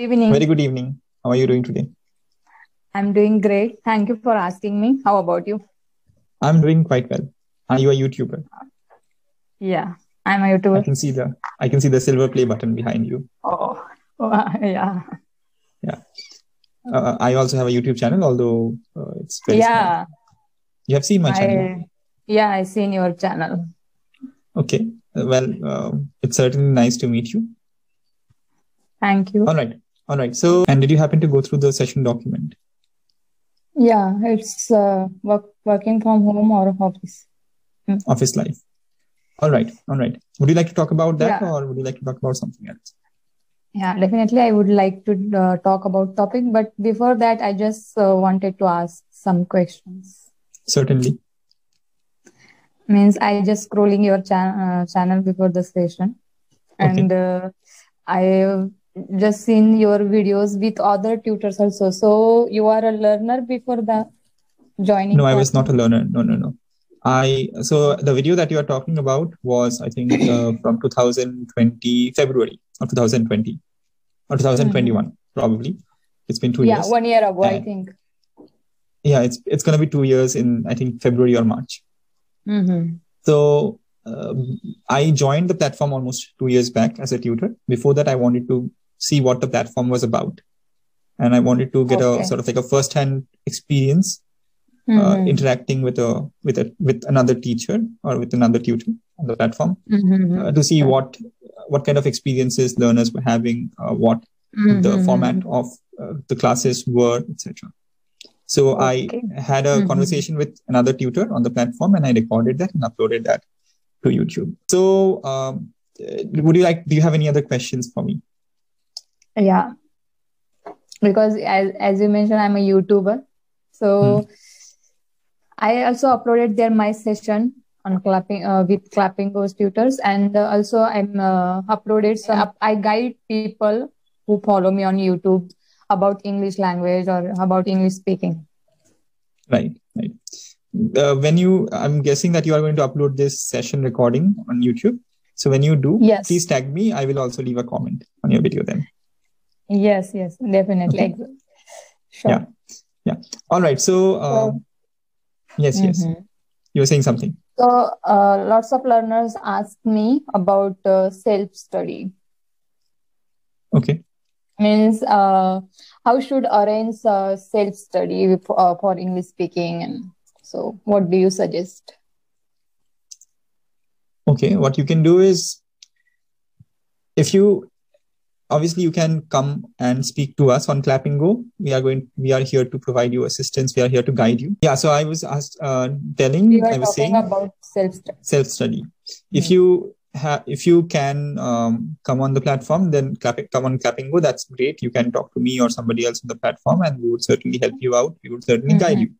Evening. Very good evening. How are you doing today? I'm doing great. Thank you for asking me. How about you? I'm doing quite well. Are you a YouTuber? Yeah, I'm a YouTuber. I can see the I can see the silver play button behind you. Oh, oh, yeah. Uh, I also have a YouTube channel, although uh, it's very small. Yeah, You have seen my channel. I yeah, I seen your channel. Okay. Well, uh, it's certainly nice to meet you. Thank you. All right. All right. So, and did you happen to go through the session document? Yeah, it's uh, work, working from home or office. Office life. All right. All right. Would you like to talk about that, Yeah. or would you like to talk about something else? Yeah, definitely. I would like to uh, talk about topic, but before that, I just uh, wanted to ask some questions. Certainly. Means I just scrolling your cha- uh, channel before the session, and uh, I just seen your videos with other tutors also. So you are a learner before the joining. No, I was not a learner. No, no, no. I so the video that you are talking about was I think uh, from 2020 February of 2020 or 2021 probably. It's been two Yeah, years. Yeah, one year ago, I think. Yeah, it's it's gonna be two years in I think February or March. Mm-hmm. So um, I joined the platform almost two years back as a tutor. Before that, I wanted to see what the platform was about, and I wanted to get Okay. a sort of like a first-hand experience uh, Mm-hmm. interacting with a with a with another teacher or with another tutor on the platform Mm-hmm. uh, to see what what kind of experiences learners were having, uh, what the Mhm. format of uh, the classes were, etc. So Okay. I had a Mhm. conversation with another tutor on the platform, and I recorded that and uploaded that to YouTube. So, um, uh, would you like? Do you have any other questions for me? Yeah, because as as you mentioned, I'm a YouTuber, so I also uploaded there my session on Clapingo uh, with Clapingo's tutors, and uh, also I'm uh, uploaded some. I guide people who follow me on YouTube about English language or about English speaking. Right, right. Uh, when you, I'm guessing that you are going to upload this session recording on YouTube. So when you do, Yes. please tag me. I will also leave a comment on your video then. Yes, yes, definitely. Okay. Sure. Yeah. All right. So, um, yes, yes. Mhm. You were saying something. So, uh, lots of learners ask me about uh, self study. Okay. Means, uh, how should arrange uh, self study for, uh, for English speaking? And so, what do you suggest? Okay. What you can do is, if you obviously you can come and speak to us on Clapingo. We are going. We are here to provide you assistance. We are here to guide you. Yeah. So I was asked, uh, telling. We were I was talking saying about self study. self study. If Mhm. you have, if you can um, come on the platform, then Clapingo, come on Clapingo. That's great. You can talk to me or somebody else on the platform, and we would certainly help you out. We would certainly guide Mhm. you.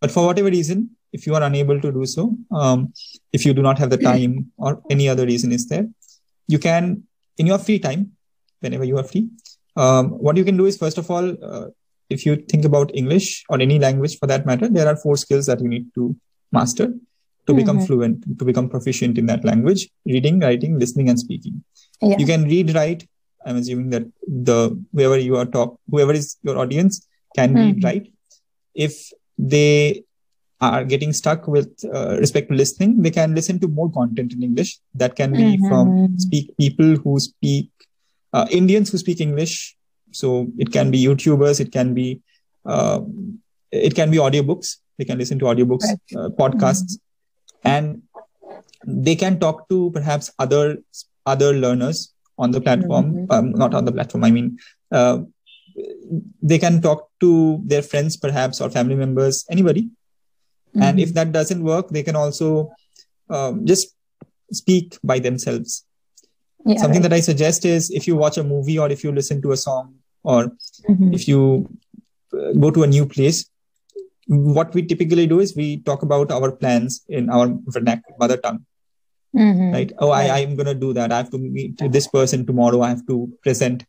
But for whatever reason, if you are unable to do so, um, if you do not have the time or any other reason is there, you can in your free time, whenever you are free. Um, what you can do is first of all, uh, if you think about English or any language for that matter, there are four skills that you need to master to become Mhm. fluent, to become proficient in that language: reading, writing, listening, and speaking. Yeah. You can read, write. I'm assuming that the whoever you are talk, whoever is your audience, can read, Mhm. write. If they are getting stuck with uh, respect to listening, they can listen to more content in English. That can be from Mhm. speak people who speak uh, Indians who speak English. So it can be YouTubers, it can be uh, it can be audiobooks. They can listen to audiobooks, uh, podcasts, and they can talk to perhaps other other learners on the platform. Mhm. Um, not on the platform. I mean, uh, they can talk to their friends, perhaps, or family members, anybody. And Mhm. if that doesn't work, they can also um, just speak by themselves Yeah, something right. that i suggest is if you watch a movie or if you listen to a song or Mhm. if you uh, go to a new place what we typically do is we talk about our plans in our vernacular mother tongue. Mhm. right? Oh I, i'm going to do that. I have to meet this person tomorrow. I have to present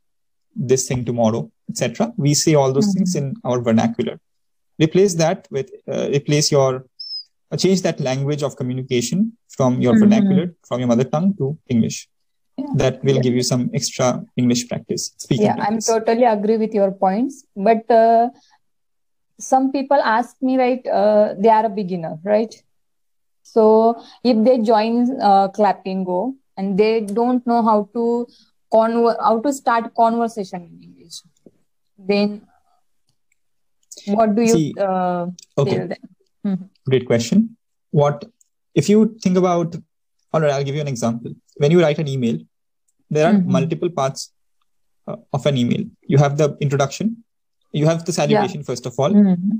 this thing tomorrow etc we say all those things in our vernacular. Replace that with uh, replace your uh, change that language of communication from your Mhm. vernacular from your mother tongue to english that will give you some extra english practice speaking yeah i'm totally agree with your points. But uh, some people ask me right uh, they are a beginner right? So if they join uh, Clapingo and they don't know how to conver- how to start conversation in english then what do you See, uh, okay. Mhm. great question. What if you think about all right i'll give you an example. When you write an email there are Mhm. multiple parts uh, of an email. You have the introduction. You have the salutation first of all. Mhm.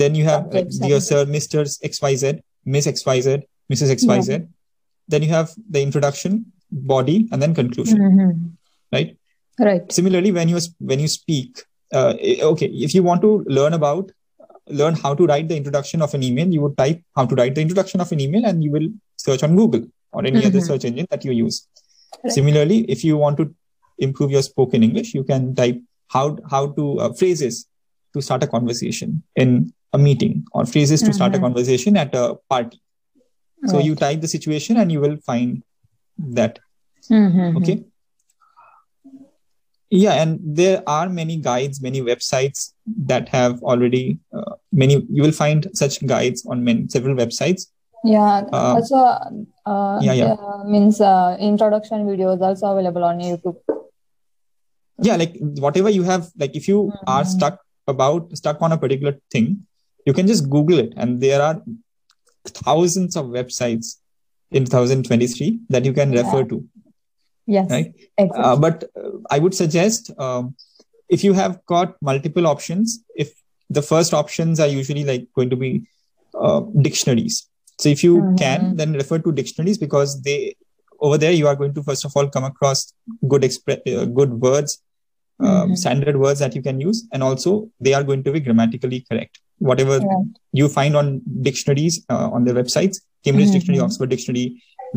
then you have Okay, like, dear sir mr xyz miss xyz mrs xyz then you have the introduction body and then conclusion. Mhm. right? Right. Similarly when you when you speak uh, okay if you want to learn about learn how to write the introduction of an email you would type how to write the introduction of an email and you will search on google or any other Mhm. search engine that you use Right. similarly if you want to improve your spoken english you can type how how to uh, phrases to start a conversation in a meeting or phrases to start a Mhm. conversation at a party so you type the situation and you will find that Mhm. okay yeah and there are many guides many websites that have already uh, many you will find such guides on many, several websites Yeah. Uh, also, uh, yeah, yeah. uh, means uh, introduction videos also available on YouTube. yeah like whatever you have like if you are Mhm. stuck about stuck on a particular thing you can just google it and there are thousands of websites in 2023 that you can Yeah. refer to Yes. right Exactly. uh, but uh, i would suggest um, if you have got multiple options if the first options are usually like going to be uh, dictionaries so if you Mhm. can then refer to dictionaries because they over there you are going to first of all come across good expre- uh, good words um, Mhm. standard words that you can use and also they are going to be grammatically correct whatever Right. you find on dictionaries uh, on their websites cambridge dictionary Mhm. oxford dictionary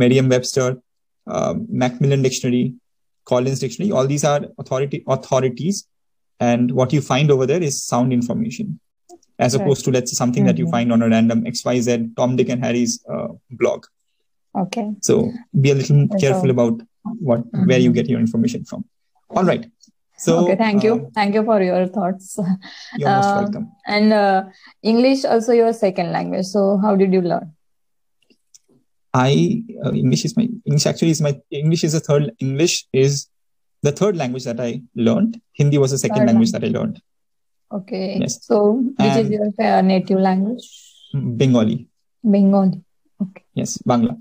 merriam webster um, macmillan dictionary collins dictionary all these are authority authorities and what you find over there is sound information as Right. opposed to let's say something that you Mhm. find on a random xyz tom dick and harry's uh, blog Okay. so be a little So- careful about what where you get your information from all right so okay. Thank you. um, Thank you for your thoughts. you're most Um, welcome And uh, English also your second language. So how did you learn? I uh, English is my English actually is my English is the third English is the third language that I learned. Hindi was the second Third language that I learned. Okay. Yes. So which is your native language? Bengali, Bengali. Okay. yes, Bangla.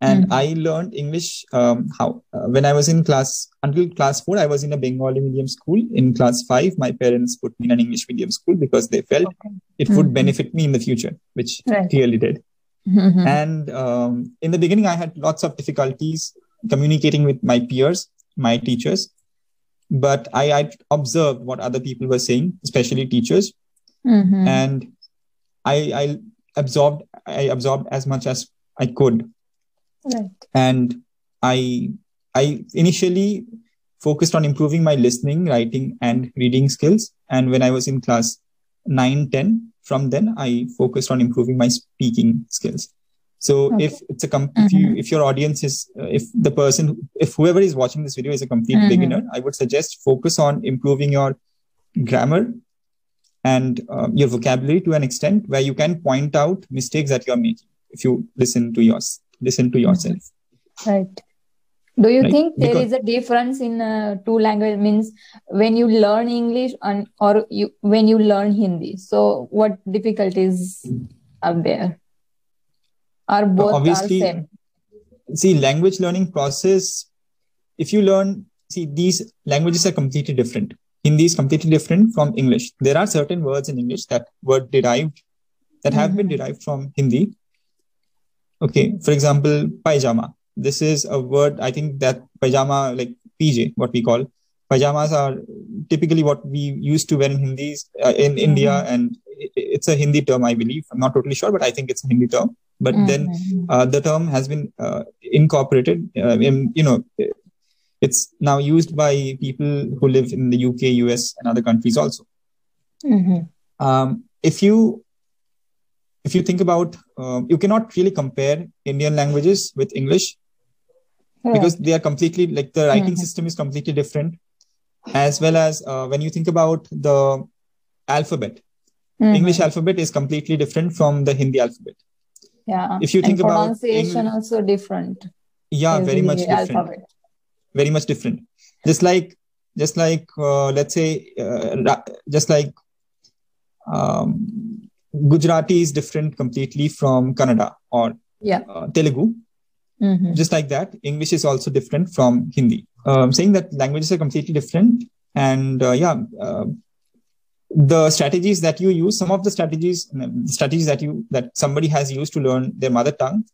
And Mhm. I learned English um, how uh, when I was in class until class four. I was in a Bengali medium school. In class five, my parents put me in an English medium school because they felt Okay. it would Mhm. benefit me in the future, which Right. clearly did. Mhm. And um, in the beginning, I had lots of difficulties communicating with my peers, my teachers. But I, I observed what other people were saying, especially teachers, Mhm. and I, I absorbed I absorbed as much as I could. Right. And I I initially focused on improving my listening, writing, and reading skills. And when I was in class 9, 10, from then I focused on improving my speaking skills. So Okay. if it's a com- if you if your audience is uh, if the person if whoever is watching this video is a complete Mhm. beginner, I would suggest focus on improving your grammar and uh, your vocabulary to an extent where you can point out mistakes that you are making if you listen to yours listen to yourself. Right. Do you Right. think there Because- is a difference in uh, two language means when you learn English and or you when you learn Hindi? So what difficulties are there? Are both obviously- are same? see language learning process if you learn see these languages are completely different. Hindi is completely different from english. There are certain words in english that were derived that have been Mhm. derived from hindi. Okay for example pajama this is a word i think that pajama like pj what we call. Pajamas are typically what we used to wear in hindi uh, in india and it's a hindi term i believe. I'm not totally sure but i think it's a hindi term but then Mhm. uh, the term has been uh, incorporated uh, in, you know it's now used by people who live in the uk us and other countries also Mhm. um, if you if you think about um, you cannot really compare indian languages with english because they are completely like the writing mm-hmm. system is completely different as well as uh, when you think about the alphabet mm-hmm. english alphabet is completely different from the hindi alphabet yeah if you think and about pronunciation English, also different yeah very much different alphabet. very much different just like just like uh, let's say uh, just like um, gujarati is different completely from kannada or yeah. uh, telugu mm-hmm. just like that english is also different from hindi um, saying that languages are completely different and uh, yeah uh, the strategies that you use some of the strategies strategies that you that somebody has used to learn their mother tongue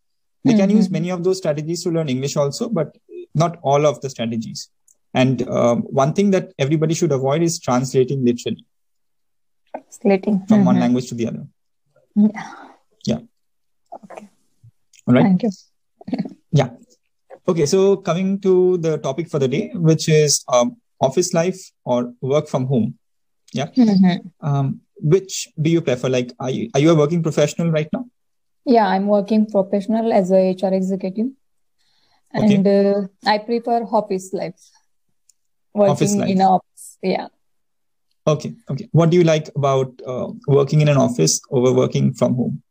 they mm-hmm. can use many of those strategies to learn english also but not all of the strategies. And um, one thing that everybody should avoid is translating literally. Translating. From mm-hmm. one language to the other. Yeah. Yeah. Okay. All right. Thank you. Yeah. Okay so coming to the topic for the day which is um, office life or work from home yeah. Mm-hmm. um, which do you prefer? Like are you, are you a working professional right now? Yeah i'm working professional as a hr executive. And Okay. uh, i prefer office life. Working Office life. in office yeah. Okay okay. What do you like about uh, working in an office over working from home?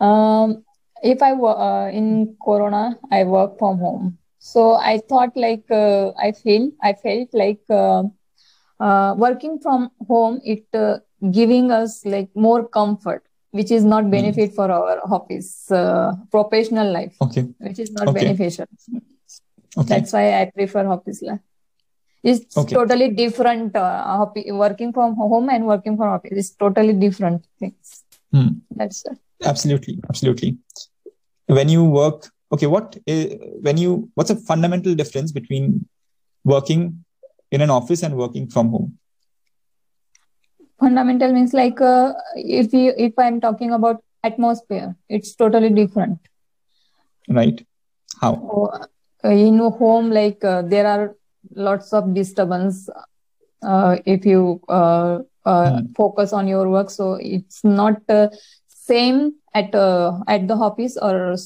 Um if i were uh, in corona i work from home. So i thought like uh, i feel i felt like uh, working from home it uh, giving us like more comfort which is not benefit for our office uh, professional life okay. which is not Okay. beneficial. Okay. That's why i prefer office life. It's Okay. totally different uh, working from home and working from office. Is totally different things. Hmm. that's it. absolutely. Absolutely. When you work okay what is, when you what's a fundamental difference between working in an office and working from home? Fundamental means like uh, if you if i'm talking about atmosphere it's totally different. Right. How? So, uh, in a home like uh, there are lots of disturbance uh, if you uh, uh, Hmm. focus on your work. So it's not uh, same at uh, at the office or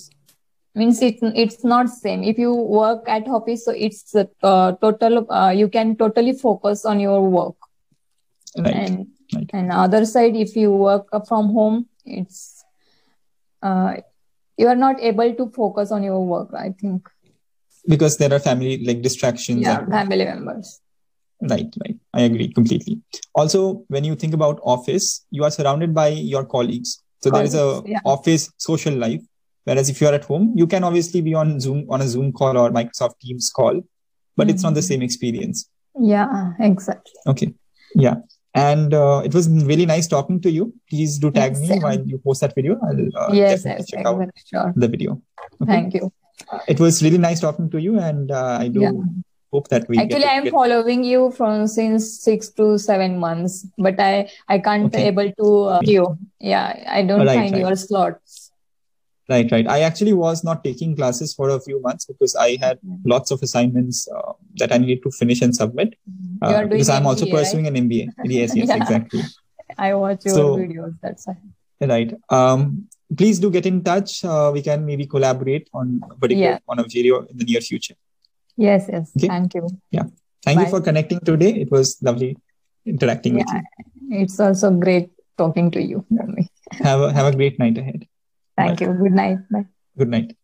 means it, it's not same. If you work at office so it's uh, total uh, you can totally focus on your work. Right. And right. and other side if you work from home it's uh, you are not able to focus on your work i think. Because there are family like distractions yeah and- family members. Right right. I agree completely. Also when you think about office you are surrounded by your colleagues. So there is a yeah. office social life whereas if you are at home you can obviously be on zoom on a zoom call or microsoft teams call but it's not the Mhm. same experience. Yeah exactly. Okay. Yeah. And uh, it was really nice talking to you. Please do tag Yes, me while you post that video. I'll uh, yes definitely yes check out sure. the video. Okay? thank you. It was really nice talking to you and uh, i do Yeah. hope that we actually i'm get following you from since six to seven months but i i can't Okay. able to uh, you yeah i don't Right, find right. your slots Right, right. I actually was not taking classes for a few months because I had lots of assignments uh, that I needed to finish and submit. you Uh, are doing because I'm also MBA, right? pursuing an MBA. Yes, yes, Yeah. exactly. i watch your So- videos that's why Right. Um, please do get in touch. Uh, we can maybe collaborate on a particular Yeah. on a video in the near future. yes yes Okay. thank you Yeah. Thank you for connecting today. It was lovely interacting with you. it's also great talking to you Have a have a great night ahead. Thank you. Good night. Bye. Good night.